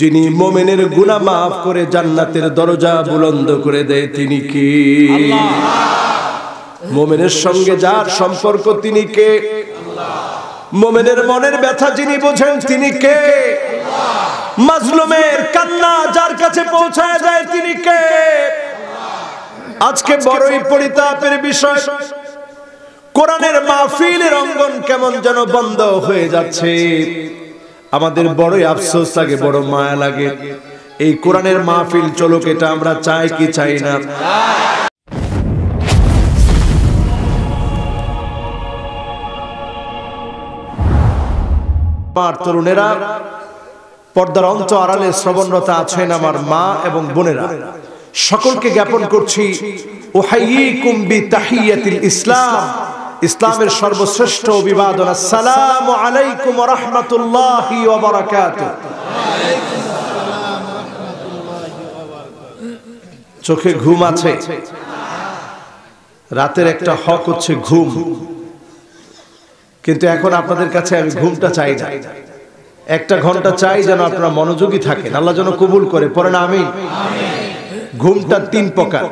যিনি মোমেনের গুনাহ মাফ করে জান্নাতের দরজা বুলন্দ করে দেয় তিনি কি? মোমেনের সঙ্গে যার সম্পর্ক তিনি কে? মোমেনের মনের ব্যথা যিনি বোঝেন তিনি কে? মাজলুমের কান্না যার কাছে পৌঁছায় যায় তিনি কে? আজকে বড়ই পরিতাপের বিষয়। কোরআনের মাহফিলের অঙ্গন কেমন যেন বন্ধ হয়ে যাচ্ছে। আমাদের বড়ই আফসোস লাগে বড় মায়া লাগে। এই কোরআনের মাহফিল চলুক এটা আমরা চাই কি চাই না? আমার তরুণেরা পর্দার অন্ত আড়ালে শ্রবণরতা আছেন আমার মা এবং বোনেরা। সকলকে জ্ঞাপন করছি ওহাইয়িকুম বিতাহিয়াতিল ইসলাম। ইসলামের সর্বশ্রেষ্ঠ অভিবাদন। আসসালামু আলাইকুম রাহমাতুল্লাহি চোখে ঘুম আছে। রাতের একটা হক হচ্ছে ঘুম। কিন্তু এখন আপনাদের কাছে আমি ঘুমটা চাই না। একটা ঘণ্টা চাই যেন আপনারা মনোযোগী থাকেন। আল্লাহ যেন কবুল করে। পরে না আমি ঘুমটা তিন প্রকার।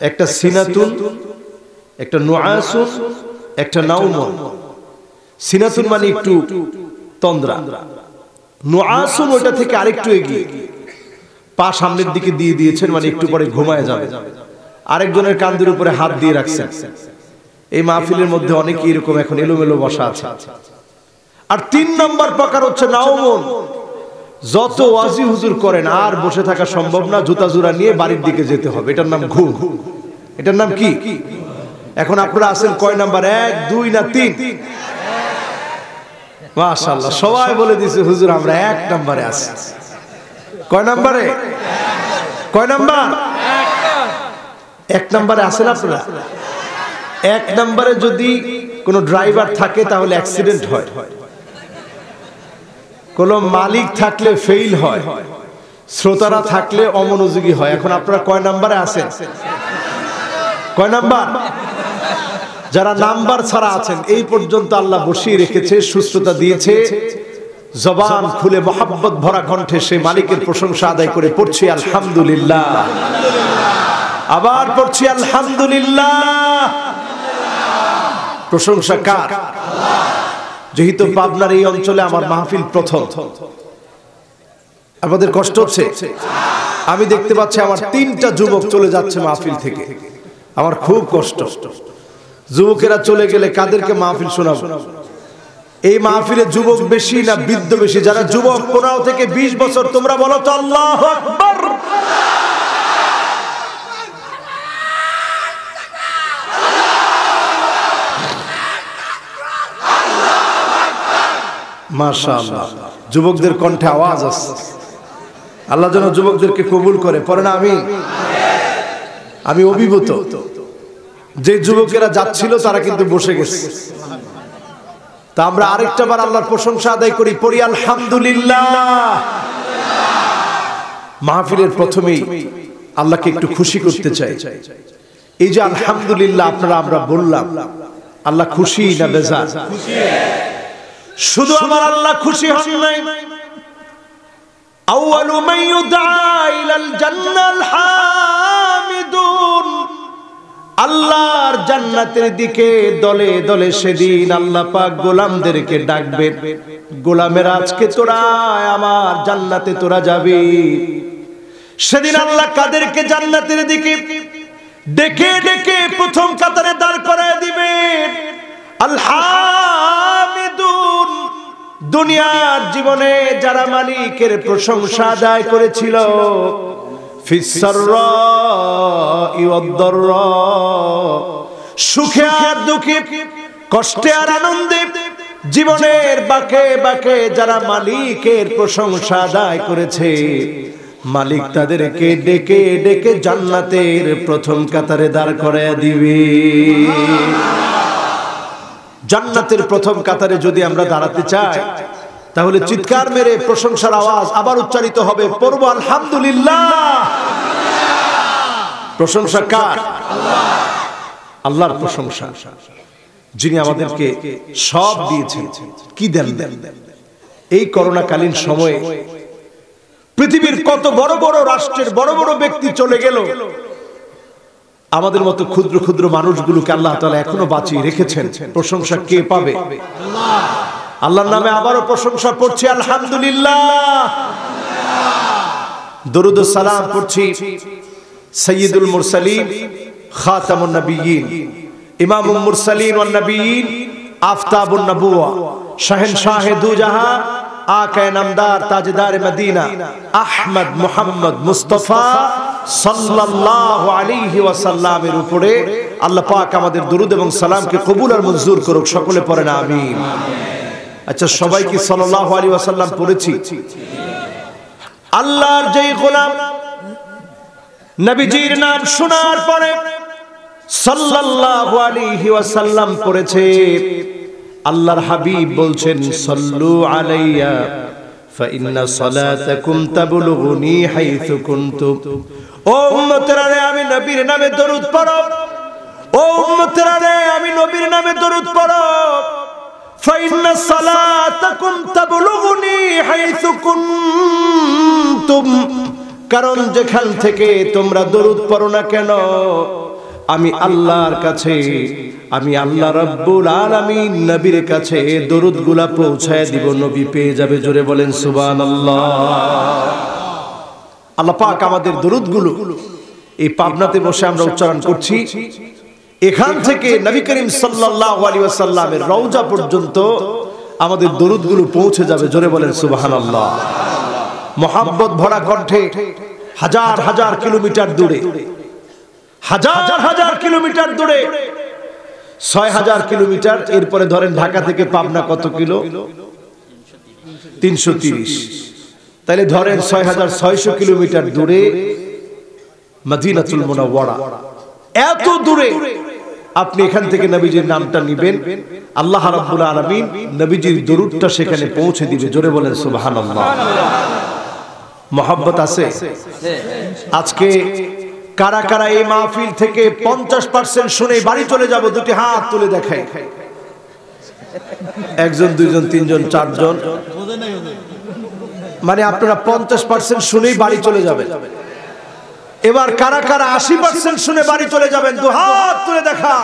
একটা সিনাতুন একটা নোয়াসুন একটা নাউমন সিনাতুন মানে একটু তন্দ্রা। নোয়াসুন ওটা থেকে আরেকটু এগিয়ে। পা সামনের দিকে দিয়ে দিয়েছেন মানে একটু পরে ঘুমায় যাবে। আরেকজনের কান্দের উপরে হাত দিয়ে রাখছেন। এই মাহফিলের মধ্যে অনেকে এরকম এখন এলোমেলো বসা আছে। আর তিন নম্বর প্রকার হচ্ছে নাওমন। যত ওয়াজি হুজুর করেন, আর বসে থাকা সম্ভব না জুতা জুরা নিয়ে বাড়ির দিকে যেতে হবে। এটার নাম ঘুম। এটার নাম কি? এখন আপনারা আছেন কয় নাম্বার? এক, দুই না তিন? মাশাল্লাহ সবাই বলে দিছে, হুজুর, আমরা এক নম্বরে আছি। কয় নাম্বারে? কয় নাম্বার? এক নাম্বারে আছেন আপনারা? এক নাম্বারে যদি কোনো ড্রাইভার থাকে, তাহলে অ্যাক্সিডেন্ট হয়। কোন মালিক থাকলে ফেইল হয়। শ্রোতারা থাকলে অমনোযোগী হয়। এখন আপনারা কয় নাম্বারে আছেন? কয় নাম্বার? যারা নাম্বার ছাড়া আছেন এই পর্যন্ত আল্লাহ বসিয়ে রেখেছে সুস্থতা দিয়েছে। জবান খুলে মোহাব্বত ভরা কণ্ঠে সে মালিকের প্রশংসা আদায় করে পড়ছি আলহামদুলিল্লাহ। আবার পড়ছি আলহামদুলিল্লাহ। প্রশংসা কার? যেহেতু পাবনার এই অঞ্চলে আমার মাহফিল প্রথম। আমাদের কষ্ট হচ্ছে। আমি দেখতে পাচ্ছি আমার তিনটা যুবক চলে যাচ্ছে মাহফিল থেকে। আমার খুব কষ্ট। যুবকেরা চলে গেলে কাদেরকে মাহফিল শোনাবো? এই মাহফিলে যুবক বেশি না বৃদ্ধ বেশি? যারা যুবক, পনেরো থেকে বিশ বছর, তোমরা বলো তো আল্লাহ যুবকদের কণ্ঠে আওয়াজ আসছে আল্লাহ যেন যুবকদেরকে কবুল করে। পরে না আমি? আমি অভিভূত। যে যুবকেরা যাচ্ছিল, তারা কিন্তু বসে গেছে। তা আমরা আরেকটা বার আল্লাহর প্রশংসা আদায় করি, পড়ি, আলহামদুলিল্লাহ। মাহফিলের প্রথমেই আল্লাহকে একটু খুশি করতে চাই। এই যে, আলহামদুলিল্লাহ, আপনারা, আমরা বললাম, আল্লাহ খুশি না বেজার? শুধু আমার আল্লাহ খুশি হন নাই। আউয়ালু ইউদআ ইলাল জান্নাল হামিদুন আল্লাহর জান্নাতের দিকে দলে দলে সেদিন আল্লাহ পাক গোলামদেরকে ডাকবেন গোলামের, আজকে তোরা আমার জান্নাতে তোরা যাবি। সেদিন আল্লাহ কাদেরকে জান্নাতের দিকে ডেকে ডেকে প্রথম কাতারে দাঁড় করায় দিবেন আলহামিদুন দুনিয়ার জীবনে যারা মালিকের প্রশংসা আদায় করেছিল সুখে আর দুঃখে, কষ্টে আর আনন্দে, জীবনের বাকে বাকে যারা মালিকের প্রশংসা আদায় করেছে, মালিক তাদেরকে ডেকে ডেকে জান্নাতের প্রথম কাতারে দাঁড় করায় দিবে। জান্নাতের প্রথম কাতারে যদি আমরা দাঁড়াতে চাই তাহলে চিৎকার মেরে প্রশংসার আওয়াজ আবার উচ্চারিত হবে পড়ব আলহামদুলিল্লাহ। প্রশংসা কার? আল্লাহর প্রশংসা। যিনি আমাদেরকে সব দিয়েছেন কি দেন দেন? এই করোনাকালীন সময়ে পৃথিবীর কত বড় বড় রাষ্ট্রের বড় বড় ব্যক্তি চলে গেল। আমাদের মতো ক্ষুদ্র ক্ষুদ্র মানুষগুলোকে আল্লাহ তালা এখনও বাঁচিয়ে রেখেছেন। প্রশংসা কে পাবে? আল্লাহর নামে আবারও প্রশংসা পড়ছি আলহামদুলিল্লাহ। দরুদ সালাম পড়ছি সৈয়দুল মুরসালিন, খাতামুন নবিয়িন ইমামুল মুরসালিন ওয়ান নবিয়িন আফতাবুন নবুয়া শাহেনশাহ দু জাহাঁ আকায় নামদার, তাজদার মদিনা, আহমদ মোহাম্মদ মুস্তফা সাল্লাল্লাহু আলাইহি ওয়াসাল্লামের উপরে আল্লাহ পাক আমাদের দরুদ এবং সালামকে কবুল আর মঞ্জুর করুক, সকলে পড়েন আমিন। আচ্ছা সবাই কি সাল্লাল্লাহু আলাইহি ওয়াসাল্লাম পড়েছি। আল্লাহর যেই গোলাম নবীজির নাম শোনার পরে সাল্লাল্লাহু আলাইহি ওয়াসাল্লাম পড়েছে। আল্লাহর হাবিব বলছেন সল্লু আলাইয়া ফাইন্না সালাতাকুম তাবলুগুনি হাইথু কুনতুম ও উম্মতেরা রে আমি নবীর নামে দরুদ পড়ো ও উম্মতেরা রে আমি নবীর নামে দরুদ পড়ো ফাইন্না সালাতাকুম তাবলুগুনি হাইথু কুনতুম কারণ যেখান থেকে তোমরা দরুদ পড়ো না কেন, আমি আল্লাহর কাছে, আমি আল্লাহ রব্বুল আলামিন নবীর কাছে দরুদগুলা পৌঁছায় দিব, নবী পেয়ে যাবে, জোরে বলেন সুবহানাল্লাহ। আল্লাহ পাক আমাদের দরুদগুলো এই পাবনাতে বসে আমরা উচ্চারণ করছি। এখান থেকে নবী করিম সাল্লাল্লাহু আলাইহি ওয়াসাল্লামের রওজা পর্যন্ত আমাদের দরুদগুলো পৌঁছে যাবে। জোরে বলেন, সুবহানাল্লাহ। মোহাম্মত ভরা কণ্ঠে হাজার হাজার কিলোমিটার দূরে, হাজার হাজার কিলোমিটার দূরে, ছয় হাজার কিলোমিটার, এরপরে ধরেন ঢাকা থেকে পাবনা কত কিলো? তিনশো তিরিশ। তাহলে ধরেন ছয় হাজার ছয়শো কিলোমিটার দূরে, মদিনাতুল মোনাওয়ারা। এত দূরে আপনি এখান থেকে নবীজির নামটা নিবেন। আল্লাহ রাব্বুল আলামিন নবীজির দরুদটা সেখানে পৌঁছে দিবে। জোরে বলেন, সুবহানাল্লাহ। মহব্বত আছে? আজকে কারা কারা এই মাহফিল থেকে পঞ্চাশ পার্সেন্ট শুনে বাড়ি চলে যাব, দুটি হাত তুলে দেখাই। একজন, দুইজন, তিনজন, চারজন। মানে আপনারা পঞ্চাশ পার্সেন্ট শুনেই বাড়ি চলে যাবেন। এবার কারা কারা আশি পার্সেন্ট শুনে বাড়ি চলে যাবেন, দু হাত তুলে দেখা।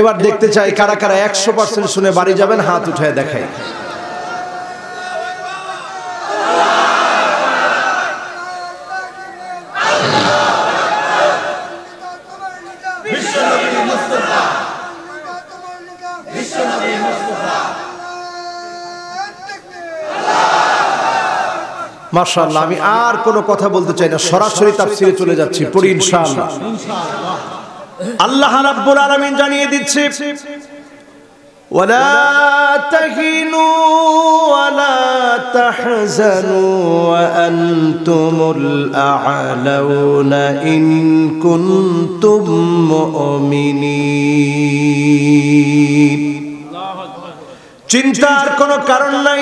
এবার দেখতে চাই কারা কারা একশো পার্সেন্ট শুনে বাড়ি যাবেন, হাত উঠায় দেখায় মাশাআল্লাহ আমি আর কোনো কথা বলতে চাই না সরাসরি তাফসিরে চলে যাচ্ছি পড়ি ইনশাআল্লাহ আল্লাহ রাব্বুল আলামিন জানিয়ে দিচ্ছে ولا تهنوا ولا تحزنوا وأنتم الأعلون إن كنتم مؤمنين চিন্তার কোনো কারণ নাই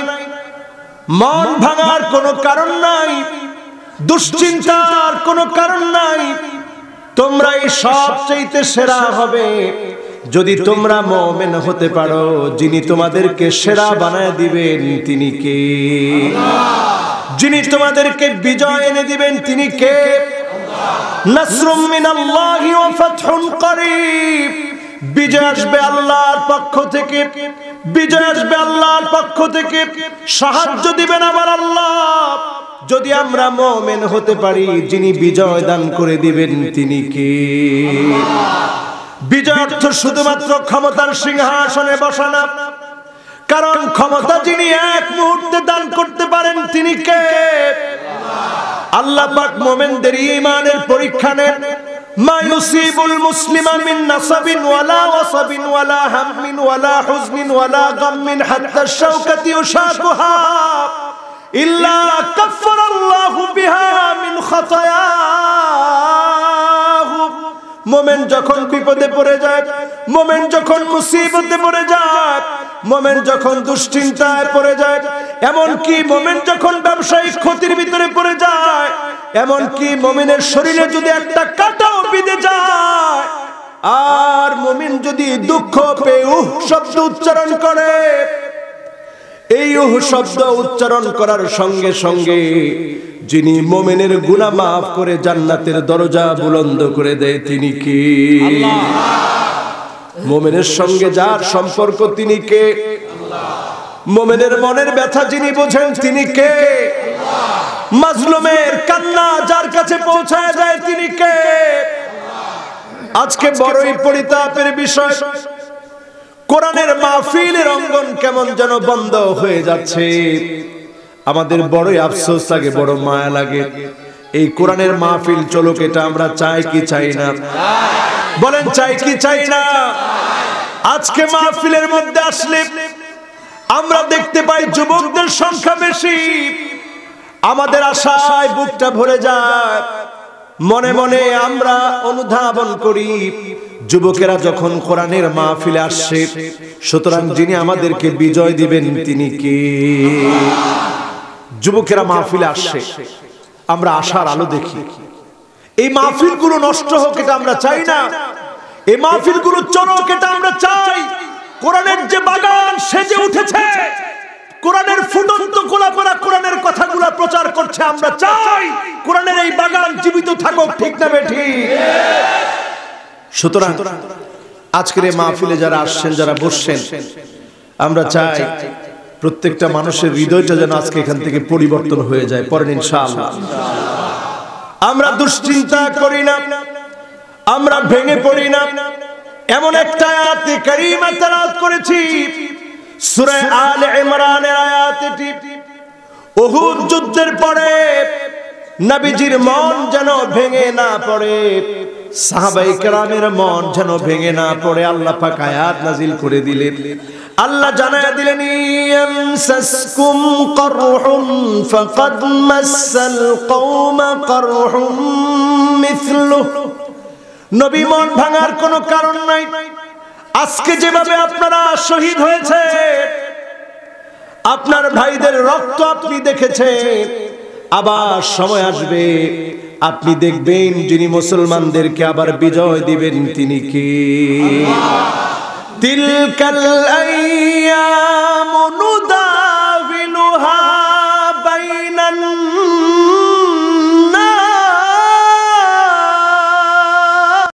মন ভাঙার কোনো কারণ নাই, দুশ্চিন্তার কোনো কারণ নাই। তোমরাই এই সব চাইতে সেরা হবে। যদি তোমরা মোমেন হতে পারো, যিনি তোমাদেরকে সেরা বানায় দিবেন, তিনি কে? যিনি তোমাদেরকে বিজয় এনে দিবেন, তিনি কে? বিজয় আসবে আল্লাহর পক্ষ থেকে। বিজয় আসবে আল্লাহর পক্ষ থেকে। সাহায্য দিবেন আমার আল্লাহ। যদি আমরা মোমেন হতে পারি, যিনি বিজয় দান করে দিবেন, তিনি কে? বিজয় অর্থ শুধুমাত্র ক্ষমতার সিংহাসনে বসানা। কারণ ক্ষমতা যিনি এক মুহূর্তে দান করতে পারেন, তিনি কে? আল্লাহ পাক মোমেনদের ইমানের পরীক্ষা নেন। ما يصيب المسلم من نصب ولا وصب ولا هم ولا حزن ولا غم حتى الشوكة يشاكها. إلا كفر الله بها من خطاياه মোমেন যখন বিপদে পড়ে যায়, মোমেন যখন মুসিবতে পড়ে যায়, মোমেন যখন দুশ্চিন্তায় পড়ে যায় এমন কি মোমেন যখন ব্যবসায়িক ক্ষতির ভিতরে পড়ে যায় এমন কি মোমিনের শরীরে যদি একটা কাটাও বিঁধে যায়, আর মোমিন যদি দুঃখ পেয়ে শব্দ উচ্চারণ করে এই উহ শব্দ উচ্চারণ করার সঙ্গে সঙ্গে যিনি মোমেনের গুনাহ মাফ করে জান্নাতের দরজা বুলন্দ করে দেয় তিনি কি? মোমেনের সঙ্গে যার সম্পর্ক তিনি কে? মোমেনের মনের ব্যথা যিনি বোঝেন তিনি কে? মাজলুমের কান্না যার কাছে পৌঁছায় যায় তিনি কে? আজকে বড়ই পরিতাপের বিষয়। কোরআনের মাহফিলের অঙ্গন কেমন যেন বন্ধ হয়ে যাচ্ছে। আমাদের বড়ই আফসোস লাগে, বড় মায়া লাগে। এই কোরআনের মাহফিল চলুক, এটা আমরা চাই কি চাই না? বলেন, চাই কি চাই না? আজকে মাহফিলের মধ্যে আসলে আমরা দেখতে পাই যুবকদের সংখ্যা বেশি। আমাদের আশায় বুকটা ভরে যায়। মনে মনে আমরা অনুধাবন করি। যুবকেরা যখন কোরআনের মাহফিলে আসছে সুতরাং যিনি আমাদেরকে বিজয় দিবেন তিনি কি? যুবকেরা মাহফিলে আসছে আমরা আশার আলো দেখি। এই মাহফিল মাহফিলগুলো নষ্ট হোক এটা আমরা চাই না। এই মাহফিল মাহফিলগুলো চলক এটা আমরা চাই। কোরআনের যে বাগান সেজে উঠেছে, কোরআনের ফুটন্ত গোলাপেরা কোরআনের কথাগুলো প্রচার করছে, আমরা চাই। কোরআনের এই বাগান জীবিত থাকুক, ঠিক না বেঠি সুতরাং আজকের এই মাহফিলে যারা আসছেন যারা বসছেন আমরা চাই প্রত্যেকটা মানুষের হৃদয়টা যেন আজকে এখান থেকে পরিবর্তন হয়ে যায়। পরের ইনশাআল্লাহ। আমরা দুশ্চিন্তা করি না আমরা ভেঙে পড়ি না। এমন একটা আয়াতে কারিমা তেলাওয়াত করেছি সূরা আলে ইমরানের আয়াত এটি উহুদ যুদ্ধের পরে নবীজির মন যেন ভেঙে না পড়ে। সাহাবাই কেরামের মন যেন ভেঙে না পড়ে, আল্লাহ পাক আয়াত নাজিল করে দিলেন। আল্লাহ জানায় দিলেন, ইয়ামসাসকুম করহুন ফাকাদ মাসাল কওমা করহুম মিথলুহু নবী মন ভাঙার কোনো কারণ নাই। আজকে যেভাবে আপনারা শহীদ হয়েছে আপনার ভাইদের রক্ত আপনি দেখেছেন, আবার সময় আসবে। আপনি দেখবেন যিনি মুসলমানদেরকে আবার বিজয় দিবেন তিনি কি? তিলকাল আইয়াম